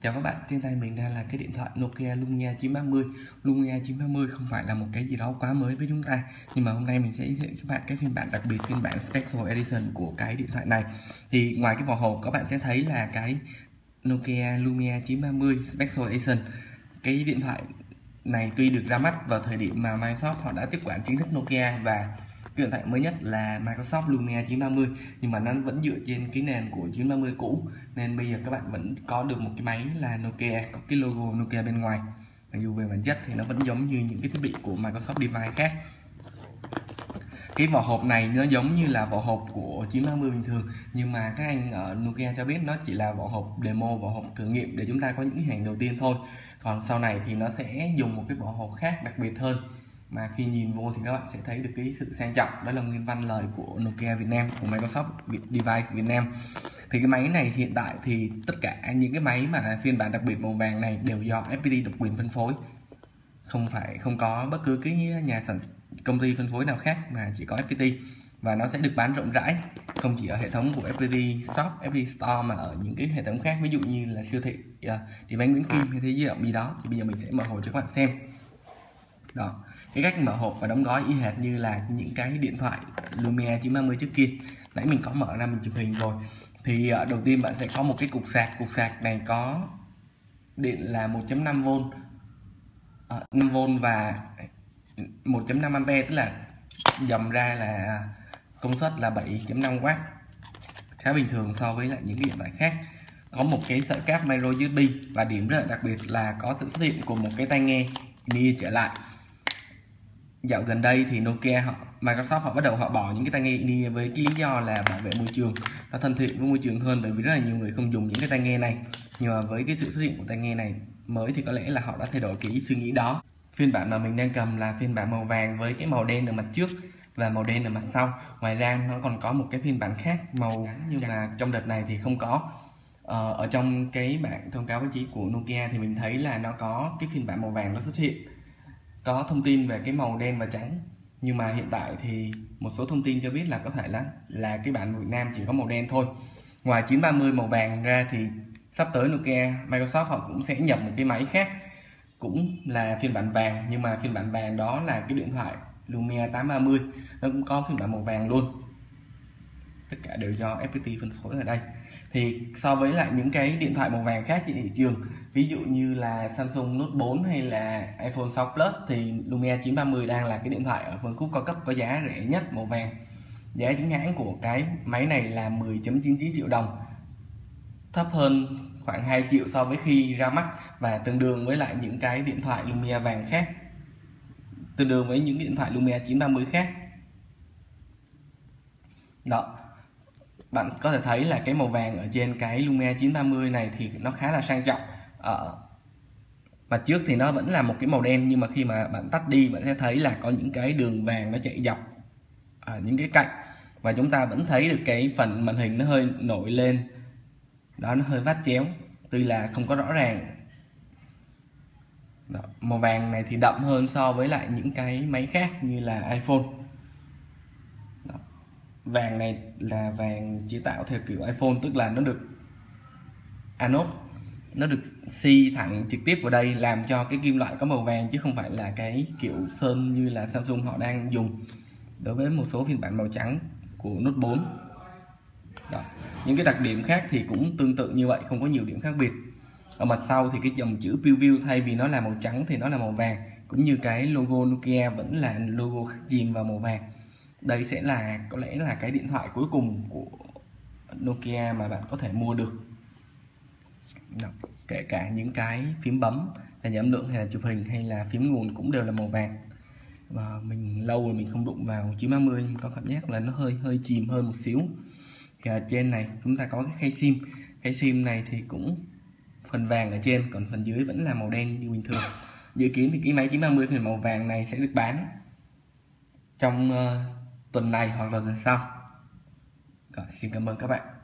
Chào các bạn, trên tay mình đang là cái điện thoại Nokia Lumia 930 Lumia 930 không phải là một cái gì đó quá mới với chúng ta Nhưng mà hôm nay mình sẽ giới thiệu cho các bạn cái phiên bản đặc biệt, phiên bản Special Edition của cái điện thoại này. Thì ngoài cái vỏ hộp các bạn sẽ thấy là cái Nokia Lumia 930 Special Edition. Cái điện thoại này tuy được ra mắt vào thời điểm mà Microsoft họ đã tiếp quản chính thức Nokia và cái điện thoại mới nhất là Microsoft Lumia 930 nhưng mà nó vẫn dựa trên cái nền của 930 cũ. Nên bây giờ các bạn vẫn có được một cái máy là Nokia, có cái logo Nokia bên ngoài. Mặc dù về bản chất thì nó vẫn giống như những cái thiết bị của Microsoft device khác. Cái vỏ hộp này nó giống như là vỏ hộp của 930 bình thường, nhưng mà các anh ở Nokia cho biết nó chỉ là vỏ hộp demo, vỏ hộp thử nghiệm để chúng ta có những cái hàng đầu tiên thôi. Còn sau này thì nó sẽ dùng một cái vỏ hộp khác đặc biệt hơn mà khi nhìn vô thì các bạn sẽ thấy được cái sự sang trọng. Đó là nguyên văn lời của Nokia Việt Nam của Microsoft Device Việt Nam. Thì cái máy này hiện tại thì tất cả những cái máy mà phiên bản đặc biệt màu vàng này đều do FPT độc quyền phân phối. Không phải không có bất cứ cái nhà sản công ty phân phối nào khác mà chỉ có FPT và nó sẽ được bán rộng rãi không chỉ ở hệ thống của FPT Shop, FPT Store mà ở những cái hệ thống khác. Ví dụ như là siêu thị ờ, thì bánh Nguyễn Kim hay thế giới động gì đó. Thì bây giờ mình sẽ mở hồ cho các bạn xem. Đó cái cách mở hộp và đóng gói y hệt như là những cái điện thoại Lumia 930 trước kia. Nãy mình có mở ra mình chụp hình rồi. Thì ờ, đầu tiên bạn sẽ có một cái cục sạc. Cục sạc này có điện là 1.5V à, 5V và 1.5A tức là dầm ra là công suất là 7.5W khá bình thường so với lại những cái điện thoại khác. Có một cái sợi cáp micro USB và điểm rất là đặc biệt là có sự xuất hiện của một cái tai nghe đi trở lại dạo gần đây thì Nokia họ Microsoft họ bắt đầu họ bỏ những cái tai nghe đi với cái lý do là bảo vệ môi trường. Nó thân thiện với môi trường hơn bởi vì rất là nhiều người không dùng những cái tai nghe này. Nhưng mà với cái sự xuất hiện của tai nghe này mới thì có lẽ là họ đã thay đổi cái suy nghĩ đó. Phiên bản mà mình đang cầm là phiên bản màu vàng với cái màu đen ở mặt trước và màu đen ở mặt sau. Ngoài ra nó còn có một cái phiên bản khác màu nhưng mà trong đợt này thì không có. Ờ, ở trong cái bản thông cáo báo chí của Nokia thì mình thấy là nó có cái phiên bản màu vàng nó xuất hiện có thông tin về cái màu đen và trắng. Nhưng mà hiện tại thì một số thông tin cho biết là có thể là là cái bản Việt Nam chỉ có màu đen thôi. Ngoài 930 màu vàng ra thì sắp tới Nokia, Microsoft họ cũng sẽ nhập một cái máy khác, cũng là phiên bản vàng. Nhưng mà phiên bản vàng đó là cái điện thoại Lumia 830 nó cũng có phiên bản màu vàng luôn. Tất cả đều do FPT phân phối ở đây. Thì so với lại những cái điện thoại màu vàng khác trên thị trường ví dụ như là Samsung Note 4 hay là iPhone 6 Plus thì Lumia 930 đang là cái điện thoại ở phân khúc cao cấp có giá rẻ nhất, màu vàng. Giá chính hãng của cái máy này là 10.99 triệu đồng. Thấp hơn khoảng 2 triệu so với khi ra mắt và tương đương với lại những cái điện thoại Lumia vàng khác. Tương đương với những điện thoại Lumia 930 khác. Đó. Bạn có thể thấy là cái màu vàng ở trên cái Lumia 930 này thì nó khá là sang trọng. Ờ. ở mặt trước thì nó vẫn là một cái màu đen nhưng mà khi mà bạn tắt đi bạn sẽ thấy là có những cái đường vàng nó chạy dọc ở những cái cạnh. Và chúng ta vẫn thấy được cái phần màn hình nó hơi nổi lên. Đó nó hơi vát chéo tuy là không có rõ ràng. Đó, màu vàng này thì đậm hơn so với lại những cái máy khác như là iPhone. Đó. vàng này là vàng chế tạo theo kiểu iPhone tức là nó được anode nó được xi thẳng trực tiếp vào đây làm cho cái kim loại có màu vàng chứ không phải là cái kiểu sơn như là Samsung họ đang dùng. Đối với một số phiên bản màu trắng của Note 4 đó. những cái đặc điểm khác thì cũng tương tự như vậy, không có nhiều điểm khác biệt. Ở mặt sau thì cái dòng chữ preview thay vì nó là màu trắng thì nó là màu vàng, cũng như cái logo Nokia vẫn là logo khắc chìm vào màu vàng. Đây sẽ là, có lẽ là cái điện thoại cuối cùng của Nokia mà bạn có thể mua được. Đó kể cả những cái phím bấm là giảm lượng hay là chụp hình hay là phím nguồn cũng đều là màu vàng. Và mình lâu rồi mình không đụng vào 930 có cảm giác là nó hơi hơi chìm hơn một xíu. Thì ở trên này chúng ta có cái khay sim. Khay sim này thì cũng phần vàng ở trên còn phần dưới vẫn là màu đen như bình thường. Dự kiến thì cái máy 930 phần màu vàng này sẽ được bán trong uh, tuần này hoặc là tuần sau. Rồi, xin cảm ơn các bạn.